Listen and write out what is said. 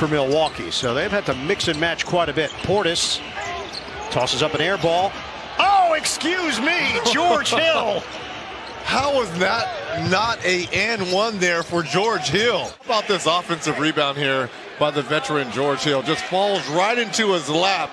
for Milwaukee. So they've had to mix and match quite a bit. Portis tosses up an air ball. Oh, excuse me, George Hill. How was that not a and one there for George Hill? How about this offensive rebound here by the veteran George Hill? Just falls right into his lap